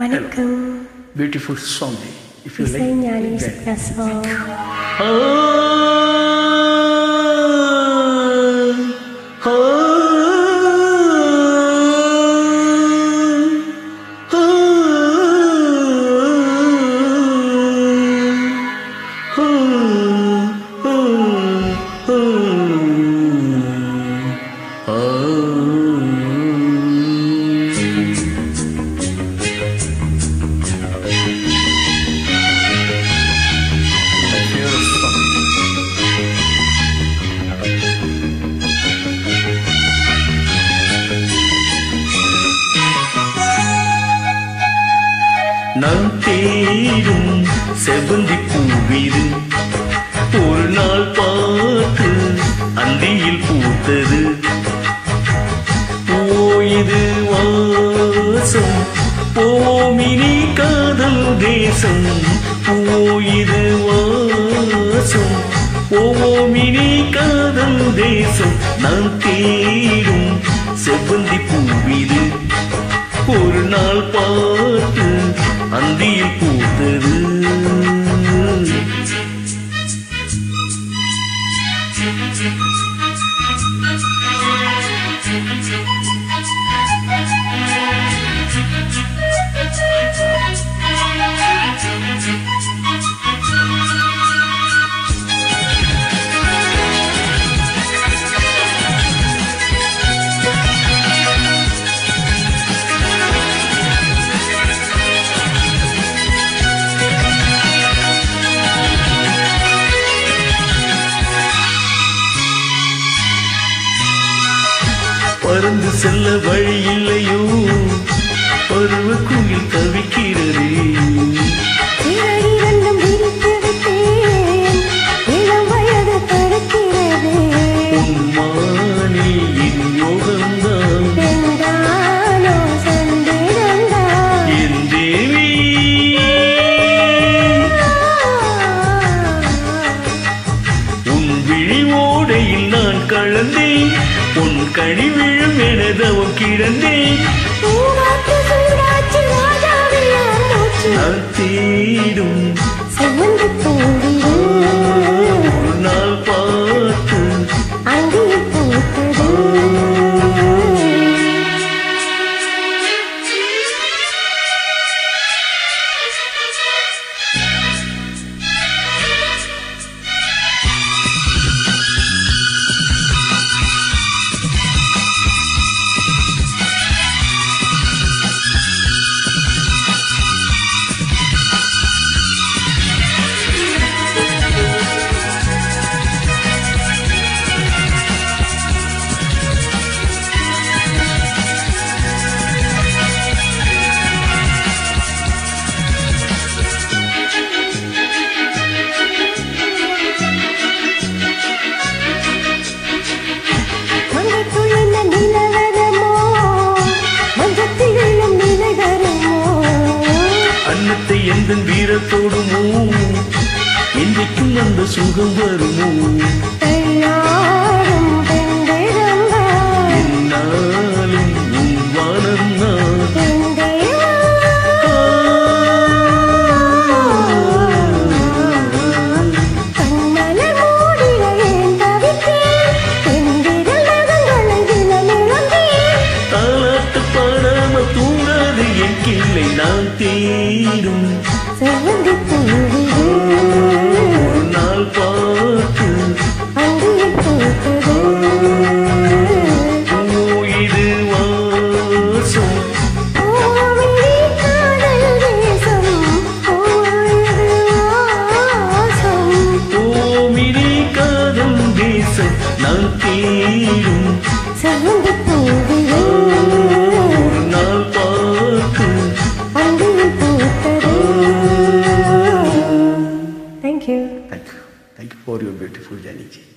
வணக்கம் Beautiful song. If you இசை like, ஞானி like that. நான் தேடும் செவந்தி பூவிது ஒரு நாள் பார்த்து அந்தியில் பூத்தது. போயது வாசம். போமினி காதல் தேசம். போயது வாசம். போமினி காதல் தேசம். நான் தேடும் செவ்வந்தி பூவிது ஒரு நாள் பார்த்து அந்தியில் பூத்தது பறந்து செல்ல வழி இல்லையோ பருவ குயில் தவிக்கிறது. தேவி. உன் விழி நான் தேடும் செவ்வந்தி பூவிது எந்த வீரத்தோடுமோ? என்றைக்கும் அந்த சுகம் வருமோ? और योर ब्यूटीफुल जानी चाहिए